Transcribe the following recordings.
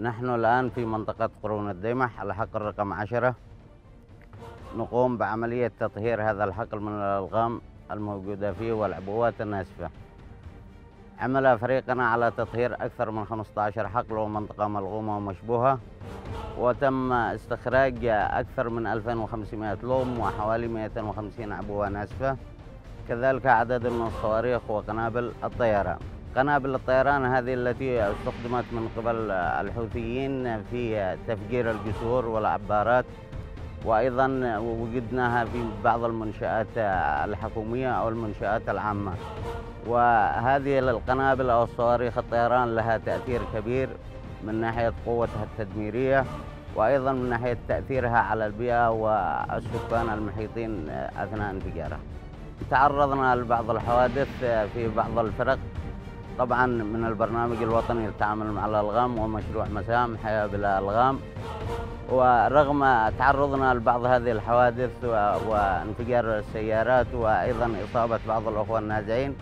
نحن الآن في منطقة قرون الديمح الحقل رقم عشرة. نقوم بعملية تطهير هذا الحقل من الألغام الموجودة فيه والعبوات الناسفة. عمل فريقنا على تطهير أكثر من 15 حقل ومنطقة ملغومة ومشبوهة. وتم استخراج أكثر من 2500 لوم وحوالي 250 عبوة ناسفة. كذلك عدد من الصواريخ وقنابل الطيران. قنابل الطيران هذه التي استخدمت من قبل الحوثيين في تفجير الجسور والعبارات. وأيضا وجدناها في بعض المنشآت الحكومية أو المنشآت العامة. وهذه القنابل أو الصواريخ الطيران لها تأثير كبير من ناحية قوتها التدميرية وأيضا من ناحية تأثيرها على البيئة والسكان المحيطين أثناء انفجارها. تعرضنا لبعض الحوادث في بعض الفرق. طبعا من البرنامج الوطني للتعامل مع الألغام ومشروع مسام حياة بلا ألغام. ورغم تعرضنا لبعض هذه الحوادث وانفجار السيارات وأيضا إصابة بعض الأخوة النازعين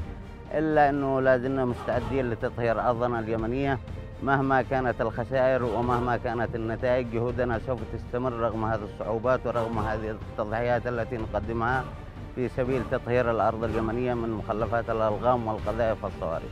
إلا أنه لازلنا مستعدين لتطهير أرضنا اليمنية. مهما كانت الخسائر ومهما كانت النتائج جهودنا سوف تستمر رغم هذه الصعوبات ورغم هذه التضحيات التي نقدمها في سبيل تطهير الأرض اليمنية من مخلفات الألغام والقذائف والصواريخ